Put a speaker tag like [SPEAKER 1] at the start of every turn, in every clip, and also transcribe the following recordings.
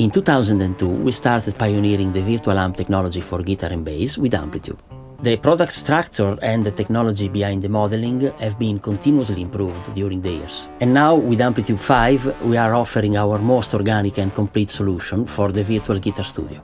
[SPEAKER 1] In 2002, we started pioneering the virtual amp technology for guitar and bass with Amplitube. The product structure and the technology behind the modeling have been continuously improved during the years. And now with Amplitube 5, we are offering our most organic and complete solution for the virtual guitar studio.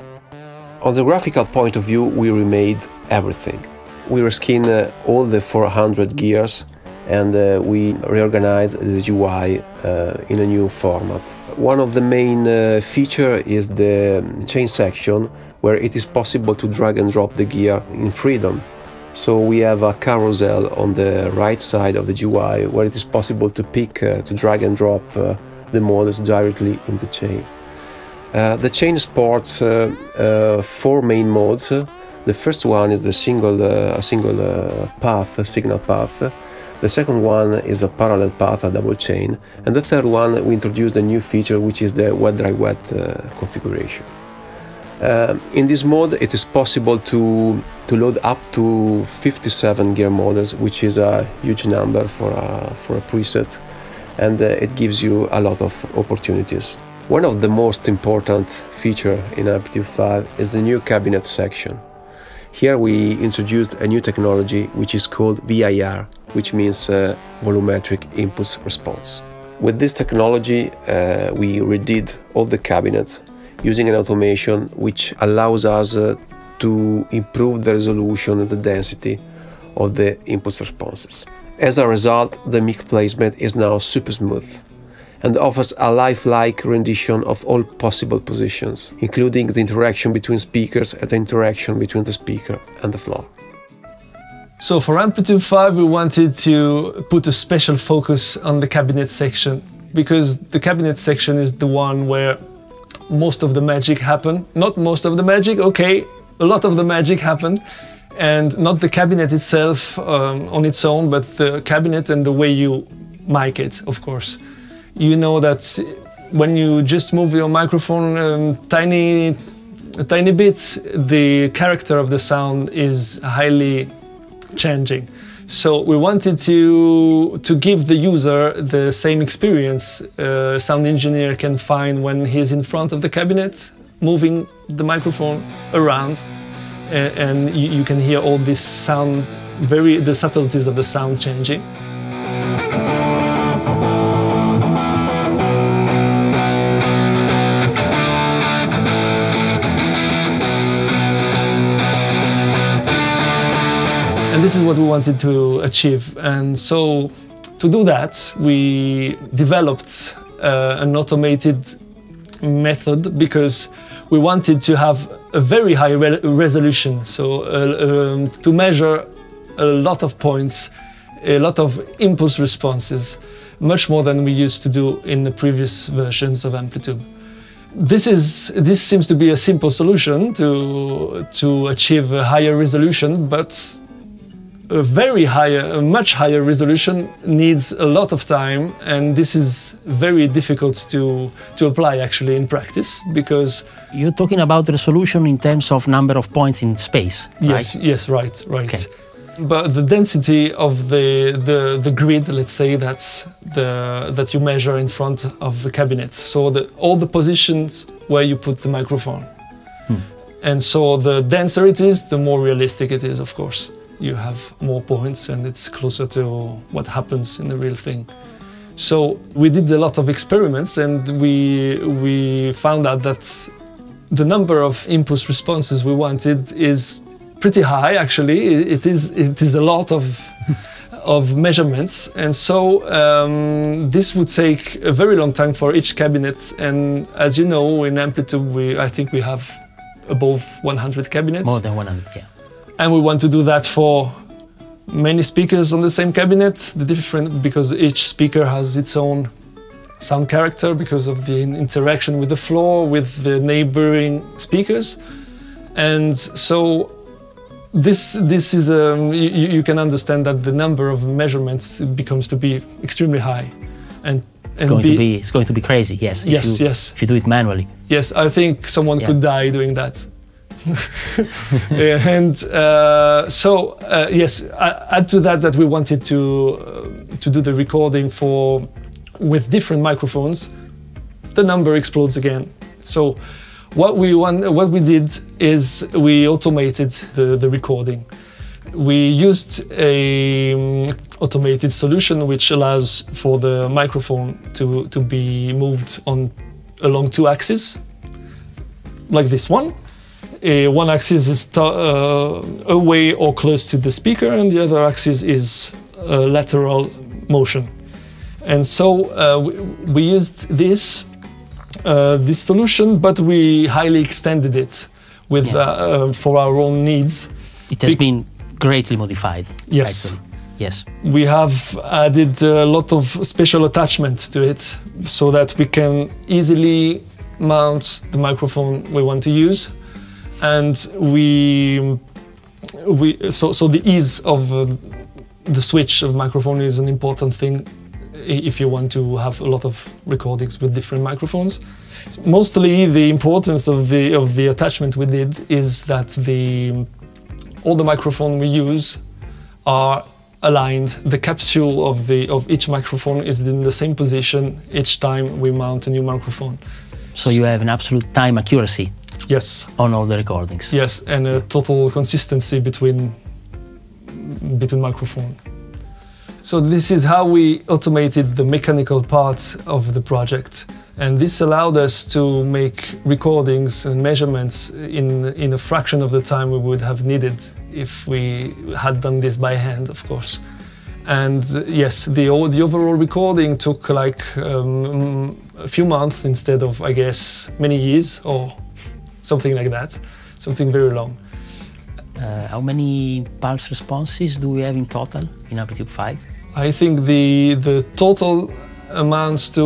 [SPEAKER 2] On the graphical point of view, we remade everything. We reskinned all the 400 gears and uh, we reorganized the UI uh, in a new format. One of the main uh, feature is the chain section where it is possible to drag and drop the gear in freedom. So we have a carousel on the right side of the GUI where it is possible to pick, uh, to drag and drop uh, the models directly in the chain. Uh, the chain supports uh, four main modes. The first one is the single, a single path, a signal path. The second one is a parallel path, a double chain. And the third one, we introduced a new feature, which is the wet dry wet configuration. Uh, in this mode, it is possible to, to load up to 57 gear models, which is a huge number for a, for a preset, and uh, it gives you a lot of opportunities. One of the most important feature in Amplitube 5 is the new cabinet section. Here we introduced a new technology which is called VIR, which means uh, volumetric impulse response. With this technology, uh, we redid all the cabinets using an automation which allows us uh, to improve the resolution and the density of the impulse responses. As a result, the mic placement is now super smooth and offers a lifelike rendition of all possible positions, including the interaction between speakers and the interaction between the speaker and the floor.
[SPEAKER 3] So for Amplitube 5 we wanted to put a special focus on the cabinet section because the cabinet section is the one where most of the magic happen. Not most of the magic, okay, a lot of the magic happened. And not the cabinet itself um, on its own, but the cabinet and the way you mic it, of course. You know that when you just move your microphone um, tiny, a tiny bit, the character of the sound is highly changing. So we wanted to, to give the user the same experience a sound engineer can find when he's in front of the cabinet, moving the microphone around, and, you can hear all this sound, very the subtleties of the sound changing. This is what we wanted to achieve. And so to do that, we developed uh, an automated method because we wanted to have a very high re resolution. So uh, um, to measure a lot of points, a lot of impulse responses, much more than we used to do in the previous versions of Amplitube. This, is, this seems to be a simple solution to, to achieve a higher resolution, but a very higher, a much higher resolution needs a lot of time and this is very difficult to, to apply actually in practice because...
[SPEAKER 1] You're talking about resolution in terms of number of points in space,
[SPEAKER 3] Yes,
[SPEAKER 1] right?
[SPEAKER 3] yes, right, right.
[SPEAKER 1] Okay.
[SPEAKER 3] But the density of the, the, the grid, let's say, that's the, that you measure in front of the cabinet. So the, all the positions where you put the microphone.
[SPEAKER 1] Hmm.
[SPEAKER 3] And so the denser it is, the more realistic it is, of course you have more points and it's closer to what happens in the real thing. So we did a lot of experiments and we, we found out that the number of impulse responses we wanted is pretty high actually. It is, it is a lot of, of measurements and so um, this would take a very long time for each cabinet and as you know in Amplitube we, I think we have above 100 cabinets.
[SPEAKER 1] More than 100, yeah
[SPEAKER 3] and we want to do that for many speakers on the same cabinet, the different because each speaker has its own sound character because of the interaction with the floor, with the neighboring speakers. And so this, this is, um, you, you can understand that the number of measurements becomes to be extremely high.
[SPEAKER 1] And, it's, going be, to be, it's going to be crazy, yes.
[SPEAKER 3] Yes,
[SPEAKER 1] you,
[SPEAKER 3] yes.
[SPEAKER 1] If you do it manually.
[SPEAKER 3] Yes, I think someone yeah. could die doing that. and uh, so uh, yes, add to that that we wanted to uh, to do the recording for with different microphones. The number explodes again. So what we want, what we did is we automated the, the recording. We used a um, automated solution which allows for the microphone to, to be moved on along two axes, like this one. Uh, one axis is uh, away or close to the speaker, and the other axis is uh, lateral motion. And so uh, we, we used this uh, this solution, but we highly extended it with
[SPEAKER 1] Yeah.
[SPEAKER 3] uh, uh, for our own needs.
[SPEAKER 1] It has
[SPEAKER 3] Bec-
[SPEAKER 1] been greatly modified.
[SPEAKER 3] Yes.
[SPEAKER 1] actually. Yes.
[SPEAKER 3] We have added a lot of special attachment to it so that we can easily mount the microphone we want to use, and we we so so the ease of uh, the switch of microphone is an important thing if you want to have a lot of recordings with different microphones. Mostly the importance of the of the attachment we did is that the all the microphone we use are aligned. The capsule of the of each microphone is in the same position each time we mount a new microphone.
[SPEAKER 1] So you have an absolute time accuracy
[SPEAKER 3] Yes,
[SPEAKER 1] on all the recordings.
[SPEAKER 3] yes, and a total consistency between between microphone. So this is how we automated the mechanical part of the project. And this allowed us to make recordings and measurements in, in a fraction of the time we would have needed if we had done this by hand, of course. And yes, the, the overall recording took like um, a few months instead of, I guess, many years or something like that, something very long.
[SPEAKER 1] Uh, how many pulse responses do we have in total in Amplitube 5?
[SPEAKER 3] I think the the total amounts to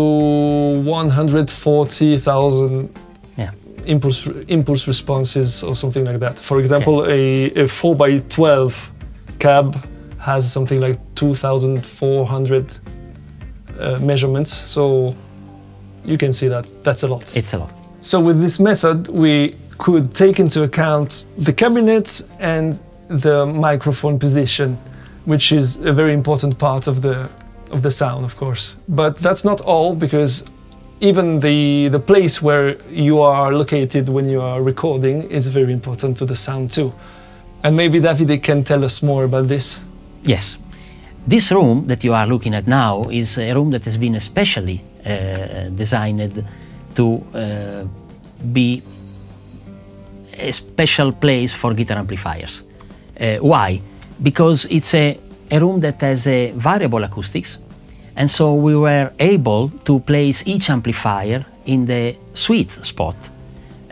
[SPEAKER 3] 140,000
[SPEAKER 1] Yeah.
[SPEAKER 3] impulse impulse responses or something like that. For example, a, a 4 by 12 cab has something like 2,400 uh, measurements. So you can see that that's a lot.
[SPEAKER 1] It's a lot.
[SPEAKER 3] So with this method, we could take into account the cabinets and the microphone position, which is a very important part of the of the sound, of course. But that's not all, because even the the place where you are located when you are recording is very important to the sound too. And maybe Davide can tell us more about this.
[SPEAKER 1] Yes. This room that you are looking at now is a room that has been especially uh, designed to uh, be a special place for guitar amplifiers. Uh, why? Because it's a, a room that has a variable acoustics, and so we were able to place each amplifier in the sweet spot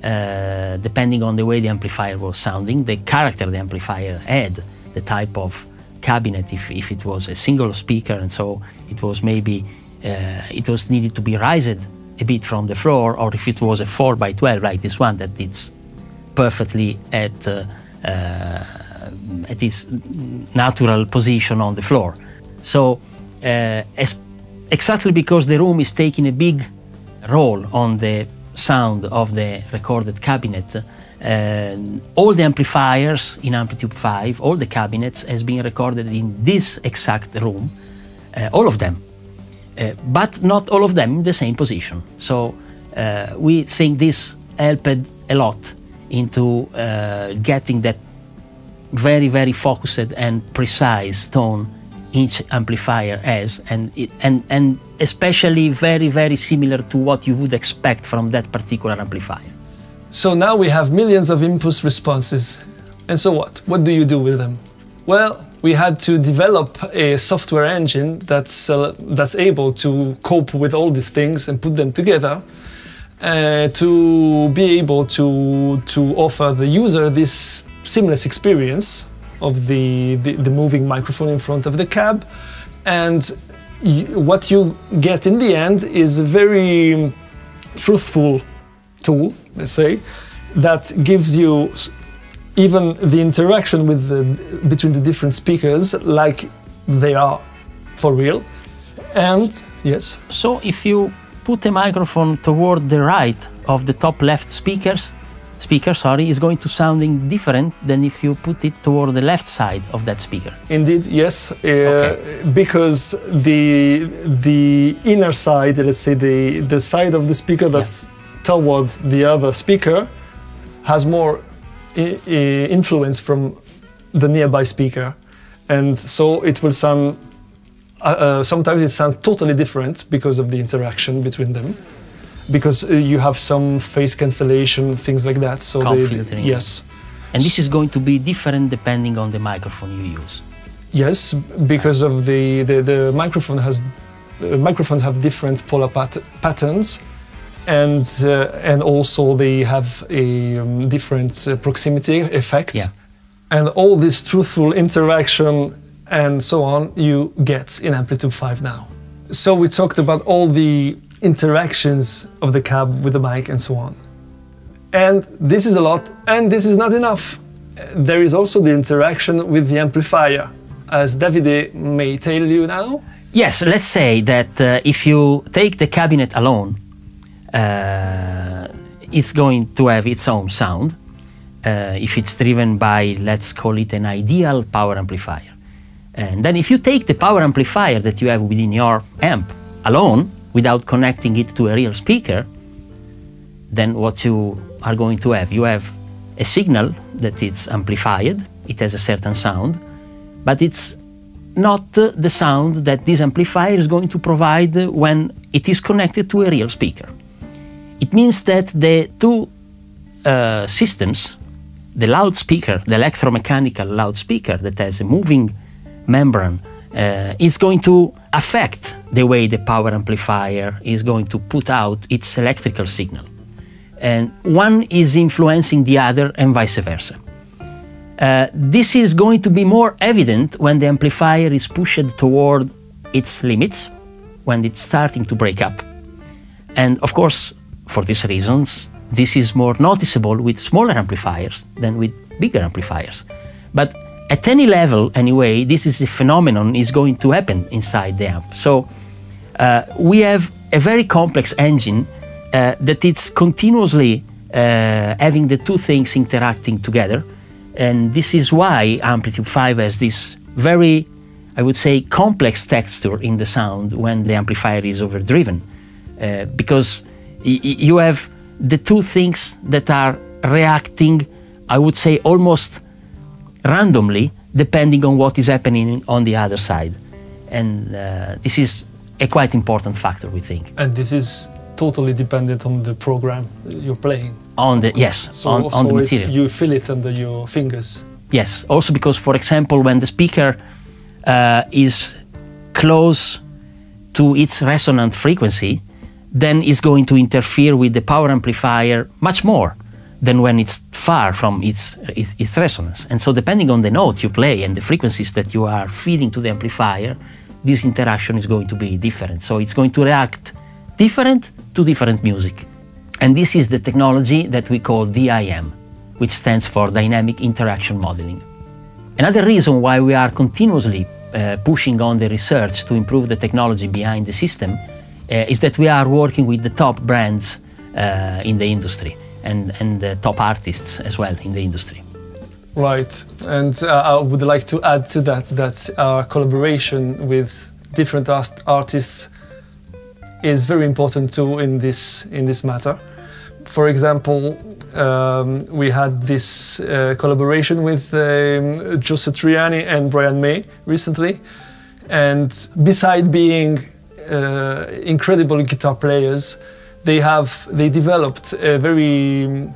[SPEAKER 1] uh, depending on the way the amplifier was sounding, the character the amplifier had, the type of cabinet, if, if it was a single speaker, and so it was maybe uh, it was needed to be raised a bit from the floor, or if it was a 4 by 12 like this one, that it's perfectly at uh, uh, at its natural position on the floor. So, uh, as, exactly because the room is taking a big role on the sound of the recorded cabinet, uh, all the amplifiers in Amplitube 5, all the cabinets, has been recorded in this exact room, uh, all of them, but not all of them in the same position. So uh, we think this helped a lot into uh, getting that very, very focused and precise tone each amplifier has, and, it, and, and especially very, very similar to what you would expect from that particular amplifier.
[SPEAKER 3] So now we have millions of impulse responses. And so what? What do you do with them? Well, we had to develop a software engine that's, uh, that's able to cope with all these things and put them together uh, to be able to, to offer the user this seamless experience of the, the, the moving microphone in front of the cab. And what you get in the end is a very truthful tool, let's say, that gives you even the interaction with the, between the different speakers like they are for real. And yes,
[SPEAKER 1] So if you put a microphone toward the right of the top left speakers, speaker, sorry, is going to sounding different than if you put it toward the left side of that speaker.
[SPEAKER 3] indeed, yes, uh,
[SPEAKER 1] Okay.
[SPEAKER 3] because the the inner side, let's say the the side of the speaker that's towards the other speaker has more influence from the nearby speaker, and so it will sound. Uh, uh, sometimes it sounds totally different because of the interaction between them, because uh, you have some phase cancellation, things like that. So they, yes,
[SPEAKER 1] And this is going to be different depending on the microphone you use.
[SPEAKER 3] Yes, because of the the, the microphone has uh, microphones have different polar pat- patterns, and uh, and also they have a um, different uh, proximity effect.
[SPEAKER 1] Yeah.
[SPEAKER 3] And all this truthful interaction and so on you get in Amplitube 5 now. So we talked about all the interactions of the cab with the mic and so on. And this is a lot, and this is not enough. There is also the interaction with the amplifier, as Davide may tell you now.
[SPEAKER 1] Yes, let's say that uh, if you take the cabinet alone, it's going to have its own sound. Uh, if it's driven by, let's call it an ideal power amplifier. And then if you take the power amplifier that you have within your amp alone, without connecting it to a real speaker, then what you are going to have, you have a signal that it's amplified, it has a certain sound, but it's not uh, the sound that this amplifier is going to provide uh, when it is connected to a real speaker. It means that the two uh, systems, the loudspeaker, the electromechanical loudspeaker that has a moving membrane, uh, is going to affect the way the power amplifier is going to put out its electrical signal. And one is influencing the other, and vice versa. Uh, this is going to be more evident when the amplifier is pushed toward its limits, when it's starting to break up. And of course, for these reasons, this is more noticeable with smaller amplifiers than with bigger amplifiers. But at any level, anyway, this is a phenomenon is going to happen inside the amp. So uh, we have a very complex engine uh, that it's continuously uh, having the two things interacting together. And this is why Amplitube 5 has this very, I would say, complex texture in the sound when the amplifier is overdriven. Uh, because you have the two things that are reacting, I would say, almost randomly, depending on what is happening on the other side. And uh, this is a quite important factor, we think.
[SPEAKER 3] And this is totally dependent on the program you're playing.
[SPEAKER 1] On the yes,
[SPEAKER 3] So,
[SPEAKER 1] on, on the material.
[SPEAKER 3] you feel it under your fingers.
[SPEAKER 1] Yes, also because, for example, when the speaker uh, is close to its resonant frequency, then it's going to interfere with the power amplifier much more than when it's far from its, its, its resonance. And so, depending on the note you play and the frequencies that you are feeding to the amplifier, this interaction is going to be different. So, it's going to react different to different music. And this is the technology that we call DIM, which stands for Dynamic Interaction Modeling. Another reason why we are continuously uh, pushing on the research to improve the technology behind the system is that we are working with the top brands uh, in the industry and, and the top artists as well in the industry.
[SPEAKER 3] Right, and uh, I would like to add to that that our collaboration with different art- artists is very important too in this in this matter. For example, um, we had this uh, collaboration with um, Joe Satriani and Brian May recently, and beside being uh, incredible guitar players, they have they developed a very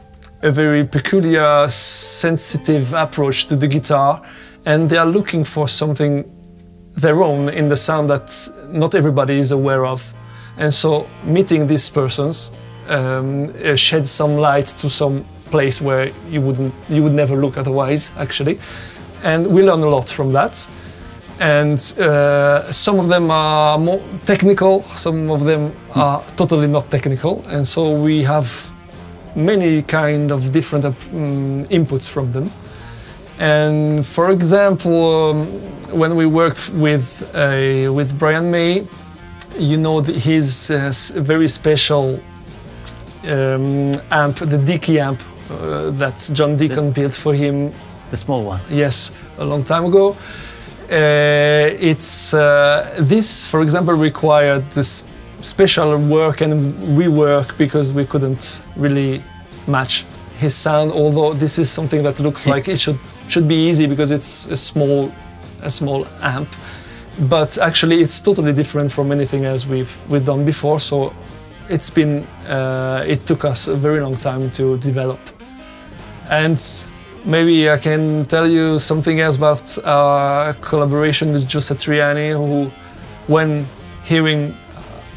[SPEAKER 3] a very peculiar, sensitive approach to the guitar, and they are looking for something their own in the sound that not everybody is aware of. And so, meeting these persons um, uh, sheds some light to some place where you wouldn't, you would never look otherwise, actually. And we learn a lot from that. And uh, some of them are more technical, some of them are totally not technical, and so we have many kind of different um, inputs from them. And for example, um, when we worked with uh, with Brian May, you know his uh, very special um, amp, the Deacy amp uh, that John Deacon built for him.
[SPEAKER 1] The small one.
[SPEAKER 3] Yes, a long time ago. Uh, it's uh, this, for example, required this special work and rework because we couldn't really match his sound. Although this is something that looks like it should should be easy because it's a small a small amp, but actually it's totally different from anything else we've we've done before. So it's been uh, it took us a very long time to develop, and maybe I can tell you something else about our collaboration with Joe Satriani, who, when hearing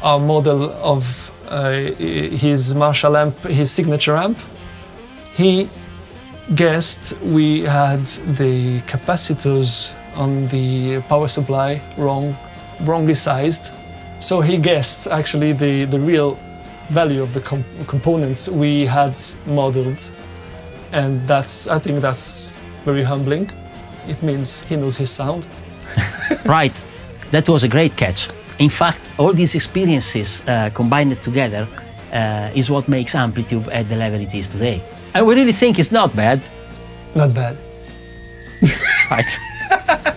[SPEAKER 3] our model of uh, his Marshall amp, his signature amp, he guessed we had the capacitors on the power supply wrong, wrongly sized. So he guessed actually the, the real value of the com components we had modeled. And that's, I think that's very humbling. It means he knows his sound.
[SPEAKER 1] right. That was a great catch. In fact, all these experiences uh, combined together uh, is what makes Amplitube at the level it is today. And we really think it's not bad.
[SPEAKER 3] Not bad.
[SPEAKER 1] right.